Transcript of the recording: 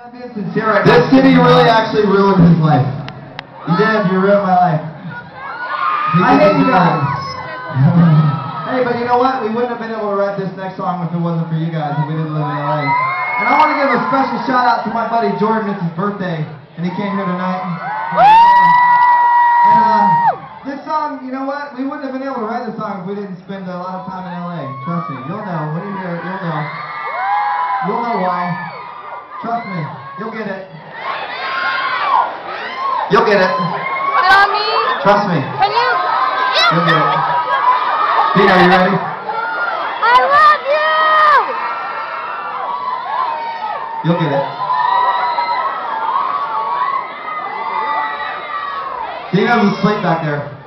This city really actually ruined his life. You did, you ruined my life. I hate you guys. hey, but you know what? We wouldn't have been able to write this next song if it wasn't for you guys if we didn't live in LA. And I want to give a special shout out to my buddy Jordan. It's his birthday, and he came here tonight. And uh, this song, you know what? We wouldn't have been able to write this song if we didn't spend a lot of time in LA. Trust me, you'll know. When you hear it, you'll know. You'll know why. Trust me, you'll get it. You'll get it. Mommy, Trust me, can you? you'll get it. Are you ready? I love you. You'll get it. Dino's asleep back there.